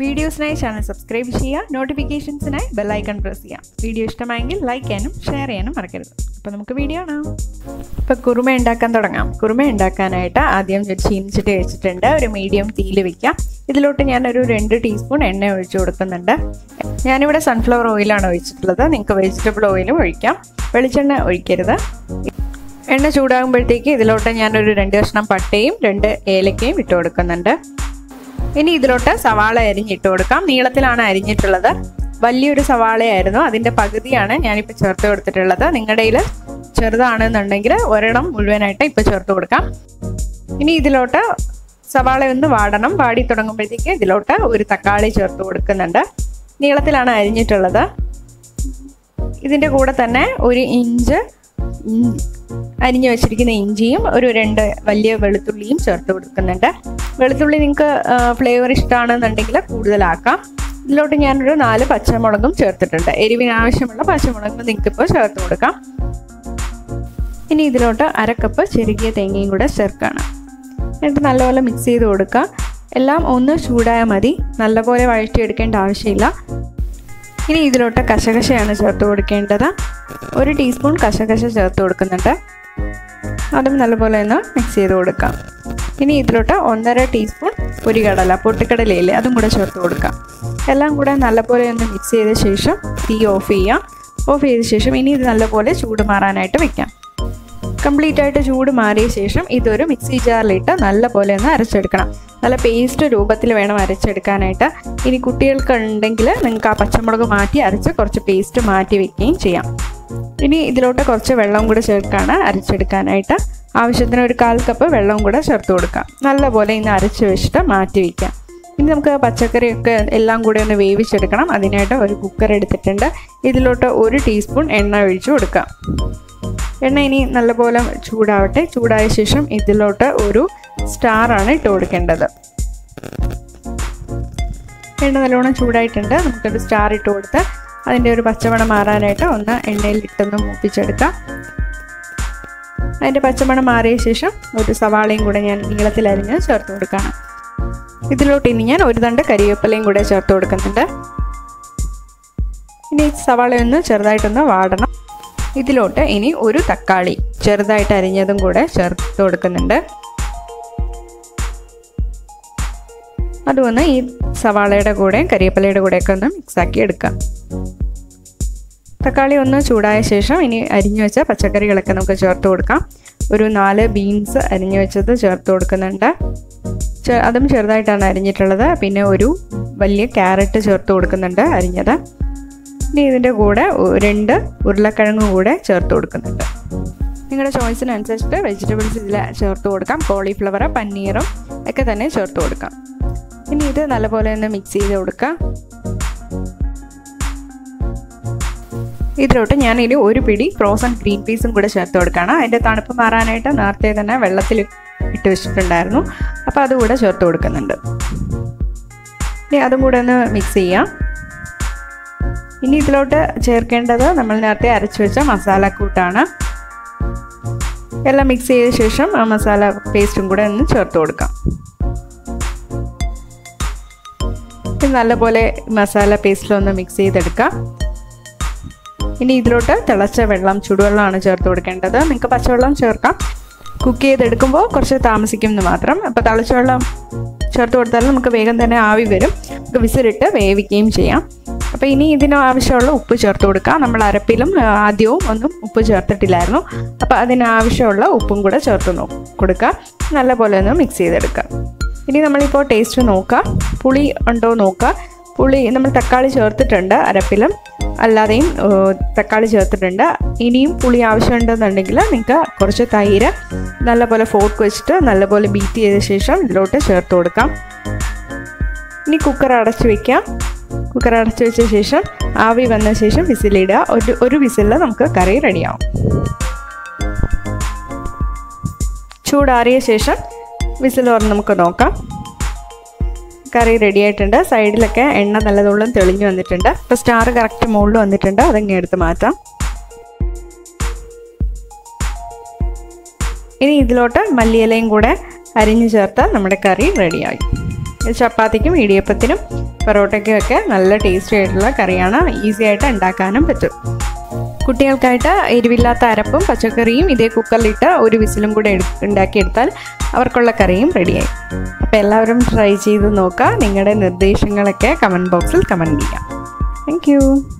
വീഡിയോസിനായി channel subscribe ചെയ്യുക. നോട്ടിഫിക്കേഷൻസിനായി bell icon press ചെയ്യാം വീഡിയോ ഇഷ്ടമായെങ്കിൽ ലൈക്ക് ചെയ്യാനും ഷെയർ ചെയ്യാനും മറക്കരുത്. അപ്പോൾ നമുക്ക് വീഡിയോ കാണാം. ഇപ്പോൾ കുറുമ ഉണ്ടാക്കാൻ തുടങ്ങാം. കുറുമ ഉണ്ടാക്കാനായിട്ട് ആദ്യം ചീനിച്ചിട്ട് വെച്ചിട്ടുണ്ട് ഒരു മീഡിയം തീയിൽ വെക്കാം ഇതിലോട്ട് ഞാനൊരു രണ്ട് ടീസ്പൂൺ എണ്ണ ഒഴിച്ച് കൊടുക്കുന്നുണ്ട്. ഞാനിവിടെ സൺഫ്ലവർ ഓയിലാണ് ഒഴിച്ചിട്ടുള്ളത്. നിങ്ങൾക്ക് വെജിറ്റബിൾ ഓയിലും ഒഴിക്കാം. വെളിച്ചെണ്ണ ഒഴിക്കരുത്. എണ്ണ ചൂടാകുമ്പോഴത്തേക്ക് ഇതിലോട്ട് ഞാനൊരു രണ്ട് കഷ്ണം പട്ടയും രണ്ട് ഏലക്കയും ഇട്ട് കൊടുക്കുന്നുണ്ട്. ഇനി ഇതിലോട്ട് സവാള അരിഞ്ഞിട്ട് കൊടുക്കാം. നീളത്തിലാണ് അരിഞ്ഞിട്ടുള്ളത്. വലിയൊരു സവാളയായിരുന്നു. അതിന്റെ പകുതിയാണ് ഞാനിപ്പോൾ ചേർത്ത് കൊടുത്തിട്ടുള്ളത്. നിങ്ങളുടെ കയ്യിൽ ചെറുതാണെന്നുണ്ടെങ്കിൽ ഒരെണ്ണം മുഴുവനായിട്ട് ഇപ്പോൾ ചേർത്ത് കൊടുക്കാം. ഇനി ഇതിലോട്ട് സവാള ഒന്ന് വാടണം. വാടി തുടങ്ങുമ്പോഴത്തേക്ക് ഇതിലോട്ട് ഒരു തക്കാളി ചേർത്ത് കൊടുക്കുന്നുണ്ട്. നീളത്തിലാണ് അരിഞ്ഞിട്ടുള്ളത്. ഇതിന്റെ കൂടെ തന്നെ ഒരു ഇഞ്ച് അരിഞ്ഞു വെച്ചിരിക്കുന്ന ഇഞ്ചിയും ഒരു രണ്ട് വലിയ വെളുത്തുള്ളിയും ചേർത്ത് കൊടുക്കുന്നുണ്ട്. വെളുത്തുള്ളി നിങ്ങൾക്ക് ഫ്ലേവർ ഇഷ്ടമാണെന്നുണ്ടെങ്കിൽ കൂടുതലാക്കാം. ഇതിലോട്ട് ഞാനൊരു നാല് പച്ചമുളകും ചേർത്തിട്ടുണ്ട്. എരിവിന് ആവശ്യമുള്ള പച്ചമുളകും നിങ്ങൾക്കിപ്പോൾ ചേർത്ത് കൊടുക്കാം. ഇനി ഇതിലോട്ട് അരക്കപ്പ് ചെറുകിയ തേങ്ങയും കൂടെ ചേർക്കുകയാണ് എന്നിട്ട് നല്ലപോലെ മിക്സ് ചെയ്ത് കൊടുക്കുക. എല്ലാം ഒന്ന് ചൂടായാൽ മതി. നല്ലപോലെ വഴറ്റിയെടുക്കേണ്ട ആവശ്യമില്ല. ഇനി ഇതിലോട്ട് കശകശയാണ് ചേർത്ത് കൊടുക്കേണ്ടത്. ഒരു ടീസ്പൂൺ കശകശ ചേർത്ത് കൊടുക്കുന്നുണ്ട്. അതും നല്ലപോലെ ഒന്ന് മിക്സ് ചെയ്ത് കൊടുക്കാം. ഇനി ഇതിലോട്ട് ഒന്നര ടീസ്പൂൺ പൊരികടല പൊട്ടിക്കടലയില്ലേ അതും കൂടെ ചേർത്ത് കൊടുക്കാം. എല്ലാം കൂടെ നല്ലപോലെ ഒന്ന് മിക്സ് ചെയ്ത ശേഷം തീ ഓഫ് ചെയ്യാം. ഓഫ് ചെയ്ത ശേഷം ഇനി ഇത് നല്ലപോലെ ചൂട് മാറാനായിട്ട് വെക്കാം. കംപ്ലീറ്റ് ആയിട്ട് ചൂട് മാറിയ ശേഷം ഇതൊരു മിക്സി ജാറിലിട്ട് നല്ലപോലെ ഒന്ന് അരച്ചെടുക്കണം. നല്ല പേസ്റ്റ് രൂപത്തിൽ വേണം അരച്ചെടുക്കാനായിട്ട്. ഇനി കുട്ടികൾക്ക് ഉണ്ടെങ്കിൽ നിങ്ങൾക്ക് ആ പച്ചമുളക് മാറ്റി അരച്ച് കുറച്ച് പേസ്റ്റ് മാറ്റി വെക്കുകയും ചെയ്യാം. ഇനി ഇതിലോട്ട് കുറച്ച് വെള്ളം കൂടെ ചേർക്കാണ് അരച്ചെടുക്കാനായിട്ട്. ആവശ്യത്തിന് ഒരു കാൽ കപ്പ് വെള്ളവും കൂടെ ചേർത്ത് കൊടുക്കാം. നല്ലപോലെ ഇന്ന് അരച്ച് വെച്ചിട്ട് മാറ്റി വയ്ക്കാം ഇനി നമുക്ക് പച്ചക്കറിയൊക്കെ എല്ലാം കൂടെ ഒന്ന് വേവിച്ചെടുക്കണം. അതിനായിട്ട് ഒരു കുക്കർ എടുത്തിട്ടുണ്ട്. ഇതിലോട്ട് ഒരു ടീസ്പൂൺ എണ്ണ ഒഴിച്ചു കൊടുക്കാം. എണ്ണ ഇനി നല്ലപോലെ ചൂടാവട്ടെ. ചൂടായ ശേഷം ഇതിലോട്ട് ഒരു സ്റ്റാറാണ് ഇട്ട് കൊടുക്കേണ്ടത്. എണ്ണ നല്ലോണം ചൂടായിട്ടുണ്ട്. നമുക്കൊരു സ്റ്റാർ ഇട്ട് കൊടുത്ത് അതിന്റെ ഒരു പച്ചമണം മാറാനായിട്ട് ഒന്ന് എണ്ണയിൽ ഇട്ടൊന്ന് മൂപ്പിച്ചെടുക്കാം. അതിന്റെ പച്ചമണം മാറിയ ശേഷം ഒരു സവാളയും കൂടെ ഞാൻ നീളത്തിൽ നീളത്തിലരിഞ്ഞ് ചേർത്ത് കൊടുക്കണം. ഇതിലോട്ട് ഇനി ഞാൻ ഒരു തണ്ട് കരിവേപ്പിലയും കൂടെ ചേർത്ത് കൊടുക്കുന്നുണ്ട്. ഇനി സവാള സവാളയൊന്ന് ചെറുതായിട്ടൊന്ന് വാടണം. ഇതിലോട്ട് ഇനി ഒരു തക്കാളി ചെറുതായിട്ട് അരിഞ്ഞതും കൂടെ ചേർത്ത് കൊടുക്കുന്നുണ്ട്. അതുമൊന്ന് ഈ സവാളയുടെ കൂടെയും കരിവേപ്പിലയുടെ കൂടെയൊക്കെ ഒന്ന് മിക്സാക്കി എടുക്കാം. തക്കാളി ഒന്ന് ചൂടായ ശേഷം ഇനി അരിഞ്ഞു വെച്ച പച്ചക്കറികളൊക്കെ നമുക്ക് ചേർത്ത് കൊടുക്കാം. ഒരു നാല് ബീൻസ് അരിഞ്ഞു വെച്ചത് ചേർത്ത് കൊടുക്കുന്നുണ്ട്. അതും ചെറുതായിട്ടാണ് അരിഞ്ഞിട്ടുള്ളത്. പിന്നെ ഒരു വലിയ ക്യാരറ്റ് ചേർത്ത് കൊടുക്കുന്നുണ്ട് അരിഞ്ഞത്. ഇനി ഇതിന്റെ കൂടെ രണ്ട് ഉരുളക്കിഴങ്ങ് കൂടെ ചേർത്ത് കൊടുക്കുന്നുണ്ട്. നിങ്ങളുടെ ചോയ്സിനനുസരിച്ചിട്ട് വെജിറ്റബിൾസ് ഇതിൽ ചേർത്ത് കൊടുക്കാം. കോളിഫ്ലവർ പനീറും ഒക്കെ തന്നെ ചേർത്ത് കൊടുക്കാം. ഇനി ഇത് നല്ലപോലെ ഒന്ന് മിക്സ് ചെയ്ത് കൊടുക്കാം. ഇതിലോട്ട് ഞാൻ ഇനി ഒരു പിടി ഫ്രോസൺ ഗ്രീൻ പീസും കൂടെ ചേർത്ത് കൊടുക്കുകയാണ് അതിന്റെ തണുപ്പ് മാറാനായിട്ട് നേരത്തെ തന്നെ വെള്ളത്തിൽ ഇട്ട് വെച്ചിട്ടുണ്ടായിരുന്നു. അപ്പോൾ അതുകൂടെ ചേർത്ത് കൊടുക്കുന്നുണ്ട്. ഇനി അതും കൂടെ ഒന്ന് മിക്സ് ചെയ്യാം. ഇനി ഇതിലോട്ട് ചേർക്കേണ്ടത് നമ്മൾ നേരത്തെ അരച്ചു വെച്ച മസാലക്കൂട്ടാണ് എല്ലാം മിക്സ് ചെയ്ത ശേഷം ആ മസാല പേസ്റ്റും കൂടെ ഒന്ന് ചേർത്ത് കൊടുക്കാം. നല്ലപോലെ മസാല പേസ്റ്റിലൊന്ന് മിക്സ് ചെയ്തെടുക്കാം. ഇനി ഇതിലോട്ട് തിളച്ച വെള്ളം ചൂടുവെള്ളമാണ് ചേർത്ത് കൊടുക്കേണ്ടത്. നിങ്ങൾക്ക് പച്ചവെള്ളം ചേർക്കാം. കുക്ക് ചെയ്തെടുക്കുമ്പോൾ കുറച്ച് താമസിക്കും എന്ന് മാത്രം. അപ്പോൾ തിളച്ച വെള്ളം ചേർത്ത് കൊടുത്താൽ നമുക്ക് വേഗം തന്നെ ആവി വരും. നമുക്ക് വിസിലിട്ട് വേവിക്കുകയും ചെയ്യാം. അപ്പോൾ ഇനി ഇതിന് ആവശ്യമുള്ള ഉപ്പ് ചേർത്ത് കൊടുക്കാം. നമ്മൾ അരപ്പിലും ആദ്യവും ഒന്നും ഉപ്പ് ചേർത്തിട്ടില്ലായിരുന്നു. അപ്പോൾ അതിനാവശ്യമുള്ള ഉപ്പും കൂടെ ചേർത്ത് കൊടുക്കുക. നല്ലപോലെ ഒന്ന് മിക്സ് ചെയ്തെടുക്കുക. ഇനി നമ്മളിപ്പോൾ ടേസ്റ്റ് നോക്കുക. പുളി ഉണ്ടോ നോക്കുക. പുളി നമ്മൾ തക്കാളി ചേർത്തിട്ടുണ്ട് അരപ്പിലും. അല്ലാതെയും തക്കാളി ചേർത്തിട്ടുണ്ട്. ഇനിയും പുളി ആവശ്യമുണ്ടെന്നുണ്ടെങ്കിൽ നിങ്ങൾക്ക് കുറച്ച് തൈര് നല്ലപോലെ ഫോർക്ക് വെച്ചിട്ട് നല്ലപോലെ ബീറ്റ് ചെയ്ത ശേഷം ഇതിലോട്ട് ചേർത്ത് കൊടുക്കാം. ഇനി കുക്കർ അടച്ച് വയ്ക്കാം കുക്കർ അടച്ചു വെച്ച ശേഷം ആവി വന്ന ശേഷം വിസിലിടുക ഒരു ഒരു വിസിലിൽ നമുക്ക് കറി റെഡിയാവും. ചൂടാറിയ ശേഷം വിസിൽ തുറന്ന് നമുക്ക് നോക്കാം. കറി റെഡി ആയിട്ടുണ്ട്. സൈഡിലൊക്കെ എണ്ണ നല്ലതോളം തെളിഞ്ഞു വന്നിട്ടുണ്ട്. ഇപ്പോൾ സ്റ്റാർ കറക്റ്റ് മുകളിൽ വന്നിട്ടുണ്ട്. അതങ്ങ് എടുത്ത് മാറ്റാം. ഇനി ഇതിലോട്ട് മല്ലിയിലയും കൂടെ അരിഞ്ഞു ചേർത്താൽ നമ്മുടെ കറി റെഡിയായി ചപ്പാത്തിക്കും ഇടിയപ്പത്തിനും പൊറോട്ടയ്ക്കും ഒക്കെ നല്ല ടേസ്റ്റി ആയിട്ടുള്ള കറിയാണ്. ഈസി ആയിട്ട് ഉണ്ടാക്കാനും പറ്റും. കുട്ടികൾക്കായിട്ട് എരിവില്ലാത്ത അരപ്പും പച്ചക്കറിയും ഇതേ കുക്കറിലിട്ട് ഒരു വിസിലും കൂടെ ഉണ്ടാക്കിയെടുത്താൽ അവർക്കുള്ള കറിയും റെഡിയായി. അപ്പോൾ എല്ലാവരും ട്രൈ ചെയ്ത് നോക്കുക. നിങ്ങളുടെ നിർദ്ദേശങ്ങളൊക്കെ കമന്റ് ബോക്സിൽ കമന്റ് ചെയ്യാം. താങ്ക്